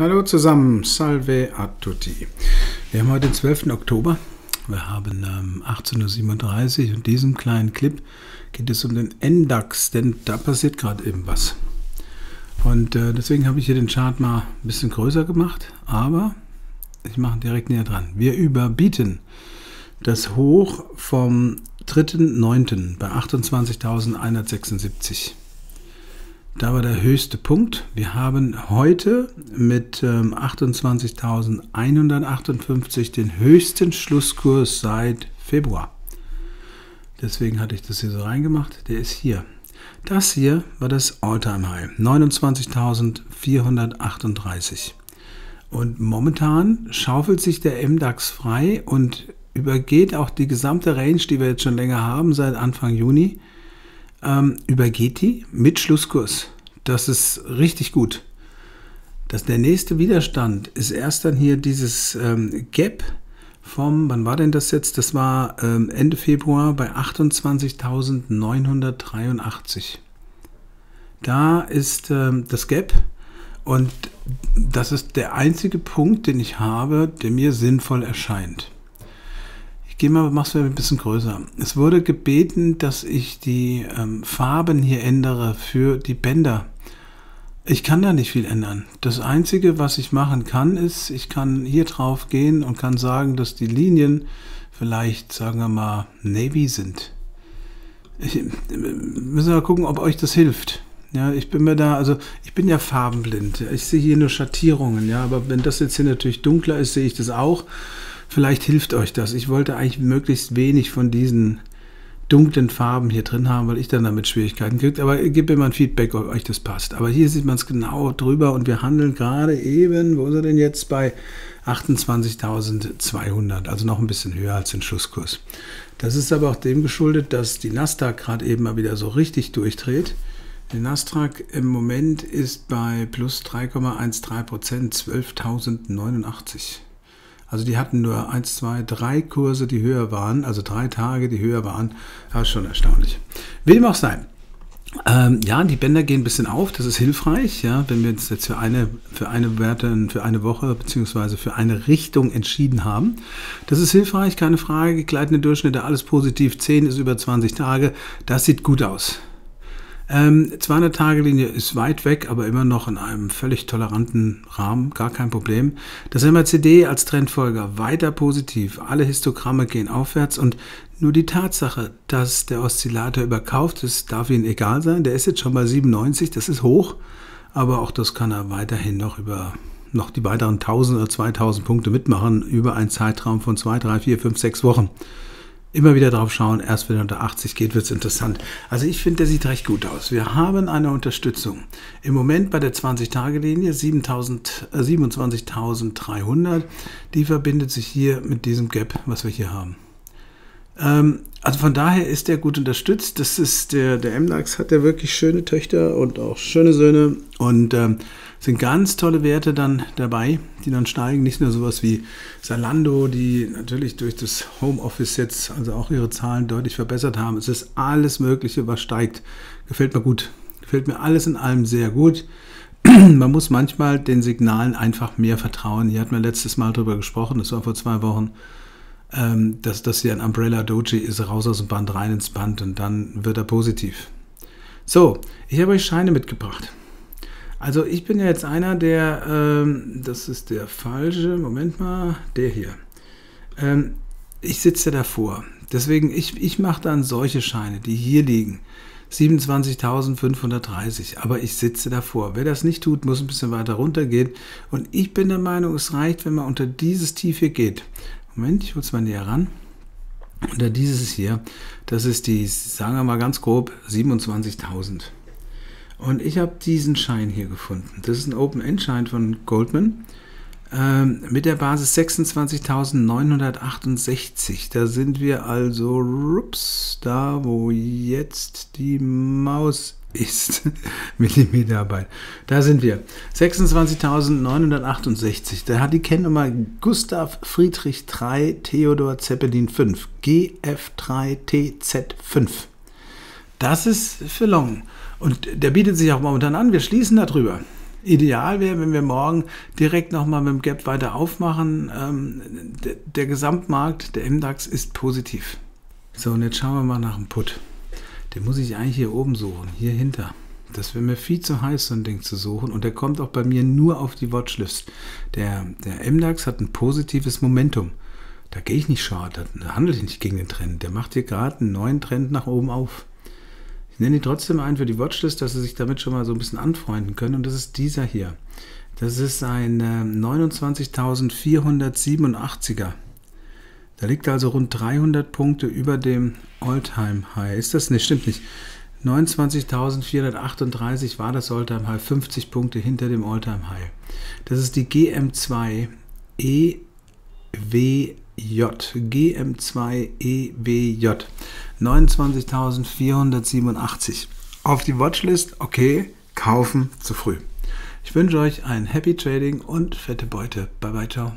Hallo zusammen, salve a tutti. Wir haben heute den 12. Oktober. Wir haben ähm, 18.37 Uhr und in diesem kleinen Clip geht es um den NDAX, denn da passiert gerade eben was. Und äh, deswegen habe ich hier den Chart mal ein bisschen größer gemacht, aber ich mache direkt näher dran. Wir überbieten das Hoch vom 3.9. bei 28.176. Da war der höchste Punkt. Wir haben heute mit ähm, 28.158 den höchsten Schlusskurs seit Februar. Deswegen hatte ich das hier so reingemacht. Der ist hier. Das hier war das Alltime High, 29.438. Und momentan schaufelt sich der MDAX frei und übergeht auch die gesamte Range, die wir jetzt schon länger haben, seit Anfang Juni ähm, übergeht die mit Schlusskurs. Das ist richtig gut. Das, der nächste Widerstand ist erst dann hier dieses ähm, Gap vom, wann war denn das jetzt? Das war ähm, Ende Februar bei 28.983. Da ist ähm, das Gap und das ist der einzige Punkt, den ich habe, der mir sinnvoll erscheint gehe mal, mach's mir ein bisschen größer. Es wurde gebeten, dass ich die ähm, Farben hier ändere für die Bänder. Ich kann da nicht viel ändern. Das Einzige, was ich machen kann, ist, ich kann hier drauf gehen und kann sagen, dass die Linien vielleicht, sagen wir mal, Navy sind. Ich, äh, müssen wir gucken, ob euch das hilft. Ja, ich bin mir da, also ich bin ja farbenblind. Ich sehe hier nur Schattierungen, ja, aber wenn das jetzt hier natürlich dunkler ist, sehe ich das auch. Vielleicht hilft euch das. Ich wollte eigentlich möglichst wenig von diesen dunklen Farben hier drin haben, weil ich dann damit Schwierigkeiten kriege. Aber gebt mir mal ein Feedback, ob euch das passt. Aber hier sieht man es genau drüber und wir handeln gerade eben, wo ist er denn jetzt? Bei 28.200, also noch ein bisschen höher als den Schlusskurs. Das ist aber auch dem geschuldet, dass die Nasdaq gerade eben mal wieder so richtig durchdreht. Die Nasdaq im Moment ist bei plus 3,13 Prozent, 12.089. Also die hatten nur eins, zwei, drei Kurse, die höher waren, also drei Tage, die höher waren. Das ist schon erstaunlich. Wie dem auch sein. Ähm, ja, die Bänder gehen ein bisschen auf, das ist hilfreich, ja, wenn wir uns jetzt für eine, für eine Werte, für eine Woche beziehungsweise für eine Richtung entschieden haben. Das ist hilfreich, keine Frage. Gleitende Durchschnitte, alles positiv. 10 ist über 20 Tage. Das sieht gut aus. Ähm, 200-Tage-Linie ist weit weg, aber immer noch in einem völlig toleranten Rahmen, gar kein Problem. Das MACD als Trendfolger weiter positiv. Alle Histogramme gehen aufwärts und nur die Tatsache, dass der Oszillator überkauft ist, darf Ihnen egal sein. Der ist jetzt schon bei 97, das ist hoch, aber auch das kann er weiterhin noch über noch die weiteren 1000 oder 2000 Punkte mitmachen über einen Zeitraum von 2, 3, 4, 5, 6 Wochen immer wieder drauf schauen. Erst wenn er unter 80 geht, wird es interessant. Also ich finde, der sieht recht gut aus. Wir haben eine Unterstützung. Im Moment bei der 20-Tage-Linie 27.300. Äh, Die verbindet sich hier mit diesem Gap, was wir hier haben. Ähm, also von daher ist der gut unterstützt. Das ist der, der MDAX hat ja wirklich schöne Töchter und auch schöne Söhne und ähm, sind ganz tolle Werte dann dabei, die dann steigen. Nicht nur sowas wie Salando, die natürlich durch das Homeoffice jetzt also auch ihre Zahlen deutlich verbessert haben. Es ist alles Mögliche, was steigt. Gefällt mir gut. Gefällt mir alles in allem sehr gut. Man muss manchmal den Signalen einfach mehr vertrauen. Hier hatten wir letztes Mal drüber gesprochen, das war vor zwei Wochen ähm, dass das hier ein Umbrella Doji ist, raus aus dem Band, rein ins Band und dann wird er positiv. So, ich habe euch Scheine mitgebracht. Also ich bin ja jetzt einer, der, ähm, das ist der falsche, Moment mal, der hier. Ähm, ich sitze davor. Deswegen, ich, ich mache dann solche Scheine, die hier liegen. 27.530, aber ich sitze davor. Wer das nicht tut, muss ein bisschen weiter runtergehen. Und ich bin der Meinung, es reicht, wenn man unter dieses Tief hier geht. Moment, ich hole es mal näher ran. Und dieses hier, das ist die, sagen wir mal ganz grob, 27.000. Und ich habe diesen Schein hier gefunden. Das ist ein Open-End-Schein von Goldman ähm, mit der Basis 26.968. Da sind wir also, rups, da wo jetzt die Maus ist. Millimeterarbeit. Da sind wir. 26.968. Da hat die Kennnummer Gustav Friedrich 3 Theodor Zeppelin 5. GF3TZ5. Das ist für Long. Und der bietet sich auch momentan an. Wir schließen darüber. Ideal wäre, wenn wir morgen direkt nochmal mit dem Gap weiter aufmachen. Ähm, der, der Gesamtmarkt, der MDAX ist positiv. So, und jetzt schauen wir mal nach dem Put. Den muss ich eigentlich hier oben suchen, hier hinter. Das wäre mir viel zu heiß, so ein Ding zu suchen. Und der kommt auch bei mir nur auf die Watchlist. Der, der MDAX hat ein positives Momentum. Da gehe ich nicht short, da handle ich nicht gegen den Trend. Der macht hier gerade einen neuen Trend nach oben auf. Ich nenne ihn trotzdem ein für die Watchlist, dass Sie sich damit schon mal so ein bisschen anfreunden können. Und das ist dieser hier. Das ist ein äh, 29.487er. Da liegt also rund 300 Punkte über dem Alltime High. Ist das nicht? Stimmt nicht. 29.438 war das Alltime High, 50 Punkte hinter dem Alltime High. Das ist die GM2 EWJ. GM2 EWJ. 29.487. Auf die Watchlist, okay, kaufen zu früh. Ich wünsche euch ein Happy Trading und fette Beute. Bye bye, ciao.